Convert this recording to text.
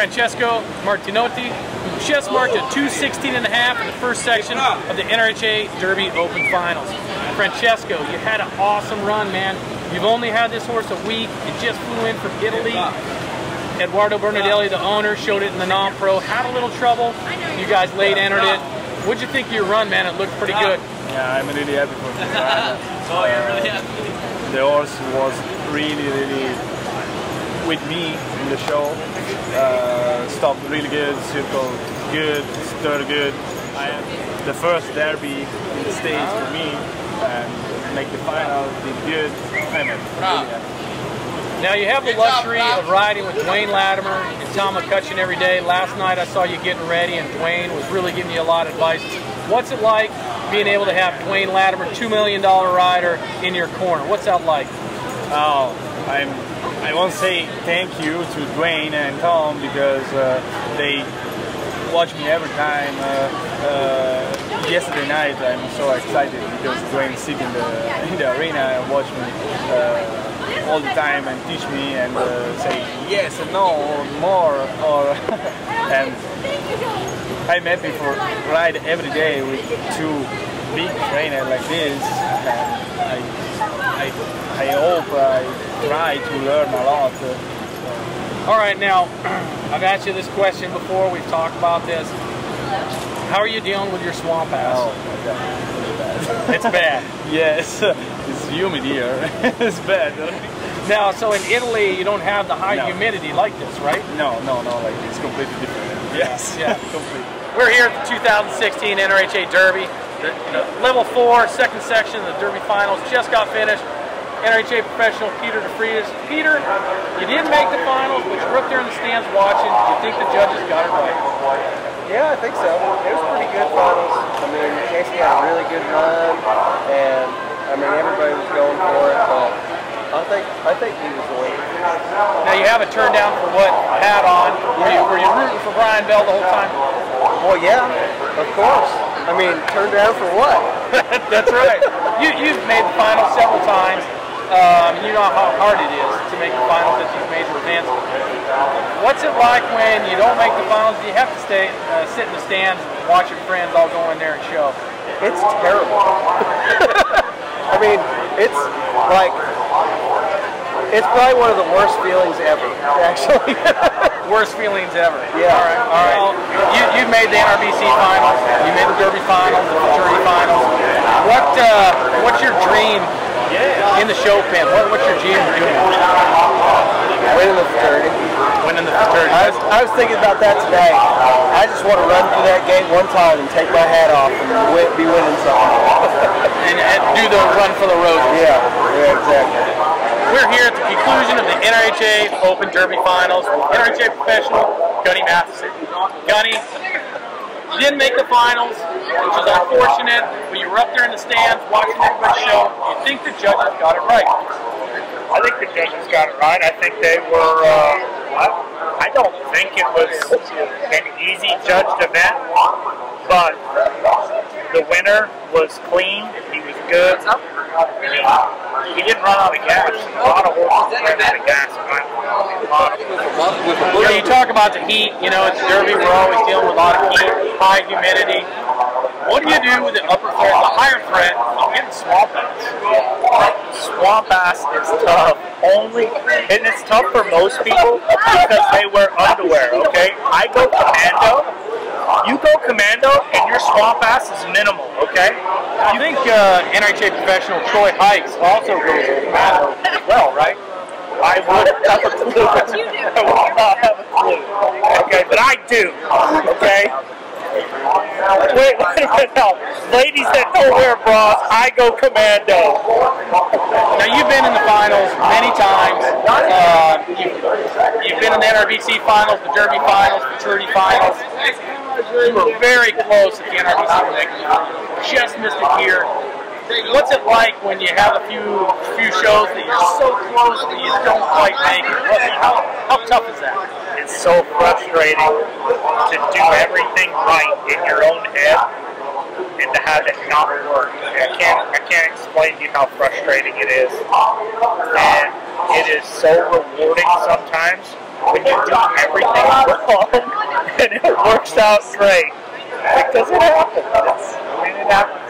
Francesco Martinotti, who just marked a 216 and a half in the first section of the NRHA Derby Open Finals. Francesco, you had an awesome run, man. You've only had this horse a week. It just flew in from Italy. Eduardo Bernadelli, the owner, showed it in the non-pro. Had a little trouble. You guys late entered it. What'd you think of your run, man? It looked pretty good. Yeah, I'm really happy for the run. oh, you're really happy. The horse was really, really with me in the show. Uh, stopped really good, circle good, stir good. I, the first derby in the States for me and make the final did good. I'm really. Now you have the luxury of riding with Duane Latimer and Tom McCutcheon every day. Last night I saw you getting ready and Duane was really giving you a lot of advice. What's it like being able to have Duane Latimer, $2 million rider, in your corner? What's that like? Oh, I'm, I won't say thank you to Duane and Tom because uh, they watch me every time. Uh, uh, yesterday night I'm so excited because Duane sit in the, in the arena and watch me uh, all the time and teach me and uh, say yes and no or more or and I'm happy for ride every day with two big trainers like this and I, I, I hope I try to learn a lot. All right, now I've asked you this question before. We've talked about this. How are you dealing with your swamp ass? Oh it's bad. yes, it's humid here. it's bad. Now, so in Italy, you don't have the high No. humidity like this, right? No, no, no. Like it's completely different. Yes, Yeah. completely. We're here at the 2016 NRHA Derby. The, the level four, second section of the Derby Finals just got finished. NRHA professional Peter DeFreitas. Peter, you didn't make the finals, but you were up there in the stands watching. Do you think the judges got it right? Yeah, I think so. It was pretty good finals. I mean, Casey had a really good run, and I mean everybody was going for it. But I think I think he was the winner. Now you have a turn down for what hat on. Were you, were you rooting for Brian Bell the whole time? Well, yeah, of course. I mean, turn down for what? That's right. You, you've made the finals several times. Um, you know how hard it is to make the finals at these major events. What's it like when you don't make the finals? Do you have to stay, uh, sit in the stands, and watch your friends all go in there and show? It's terrible. I mean, it's like it's probably one of the worst feelings ever, actually. Worst feelings ever. Yeah. All right. All right. Well, you, you've made the NRBC finals. You made the Derby finals, the Futurity finals. What uh, What's your dream in the show pen? What, what's your dream doing? Winning the fraternity. Winning the Futurity. I was, I was thinking about that today. I just want to run through that gate one time and take my hat off and be winning something. and, and do the run for the roses. yeah, yeah, exactly. We're here at the conclusion of the NRHA Open Derby Finals NRHA professional Gunny Mathison. Gunny, didn't make the finals, which is unfortunate, but you were up there in the stands watching everybody show. You think the judges got it right? I think the judges got it right. I think they were. Uh, I, I don't think it was an easy judged event, but the winner was clean. He was good. And he, he didn't run out of gas. A lot of horses ran out of gas. in my opinion. A lot of them. You know, you talk about the heat, you know, it's Derby, we're always dealing with a lot of heat, high humidity. What do you do with the upper threat, the higher threat of getting swamp ass? Swamp ass is tough. Only, and it's tough for most people because they wear underwear. Okay, I go commando. You go commando, and your swamp ass is minimal. Okay. I think uh, NRHA professional Troy Heikes also goes to commando as well, right? I wouldn't have a clue. I would not have a clue. Okay, but I do. Okay. Wait, wait a minute. Ladies that don't wear bras, I go commando. Now you've been in the finals many times. Uh, you've, you've been in the NRBC finals, the Derby finals, the Futurity finals. You were very close at the NRBC it. Just missed it here. What's it like when you have a few few shows that you're so close but you don't quite make it? How, how tough is that? It's so frustrating to do everything right in your own head and to have it not work. I can't I can't explain to you how frustrating it is. And it is so rewarding sometimes when you do everything it works out great. It happens. It's, I mean, it happens.